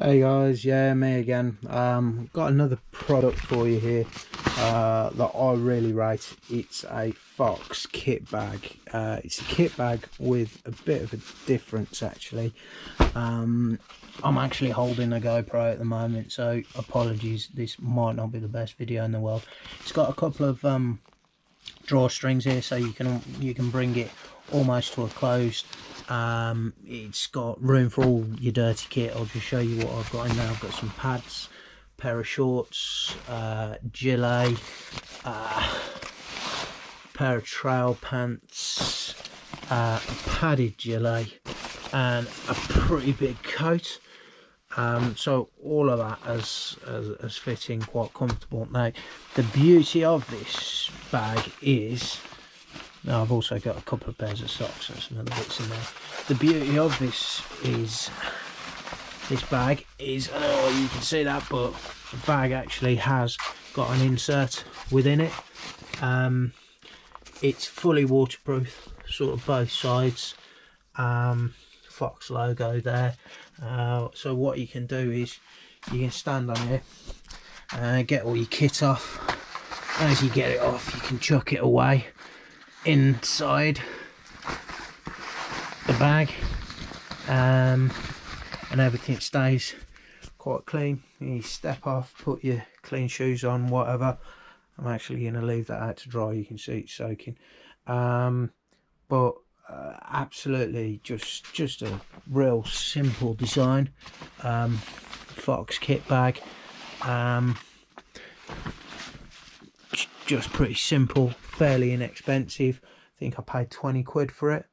Hey guys, yeah, me again. Um, got another product for you here uh, that I really rate. It's a Fox kit bag. Uh, it's a kit bag with a bit of a difference actually. Um, I'm actually holding a GoPro at the moment, so apologies. This might not be the best video in the world. It's got a couple of um, drawstrings here, so you can you can bring it almost to a close um, it's got room for all your dirty kit. I'll just show you what I've got in there. I've got some pads pair of shorts uh, gilet uh, pair of trail pants uh, a padded gilet and a pretty big coat. Um, so all of that has, has, has quite comfortable. Now the beauty of this bag is now I've also got a couple of pairs of socks and some other bits in there. The beauty of this is this bag is oh you can see that but the bag actually has got an insert within it. Um, it's fully waterproof, sort of both sides. Um, Fox logo there. Uh, so what you can do is you can stand on here and get all your kit off. As you get it off, you can chuck it away inside the bag um, and everything stays quite clean. You step off put your clean shoes on whatever. I'm actually going to leave that out to dry. You can see it's soaking. Um, but uh, absolutely just just a real simple design. Um, Fox kit bag. Um, just pretty simple, fairly inexpensive. I think I paid 20 quid for it.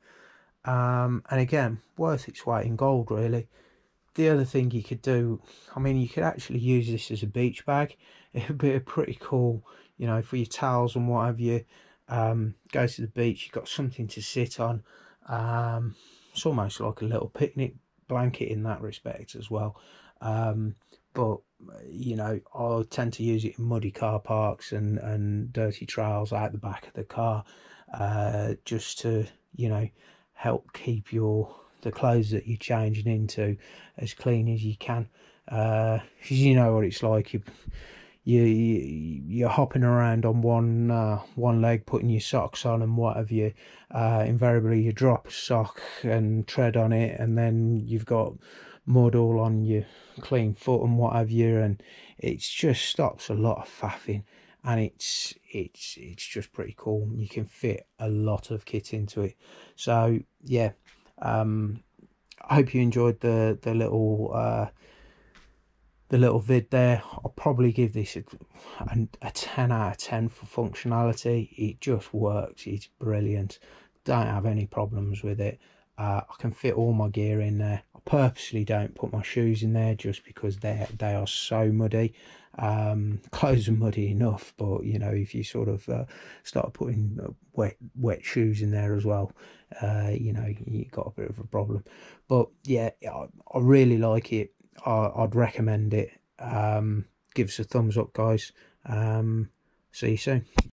Um, and again, worth its weight in gold, really. The other thing you could do, I mean, you could actually use this as a beach bag. It would be a pretty cool, you know, for your towels and what have you. Um, go to the beach, you've got something to sit on. Um, it's almost like a little picnic blanket in that respect as well. Um, but you know I tend to use it in muddy car parks and and dirty trails out the back of the car uh, just to you know help keep your the clothes that you're changing into as clean as you can uh, you know what it's like you you, you're hopping around on one uh, one leg putting your socks on and what have you. Uh, invariably you drop a sock and tread on it and then you've got mud all on your clean foot and what have you and it just stops a lot of faffing. And it's it's it's just pretty cool. You can fit a lot of kit into it. So yeah um i hope you enjoyed the the little uh the little vid there i'll probably give this a, a 10 out of 10 for functionality it just works it's brilliant don't have any problems with it uh, I can fit all my gear in there. I purposely don't put my shoes in there just because they they are so muddy. Um, clothes are muddy enough, but you know if you sort of uh, start putting uh, wet wet shoes in there as well, uh, you know you got a bit of a problem. But yeah, I, I really like it. I, would recommend it. Um, give us a thumbs up, guys. Um, see you soon.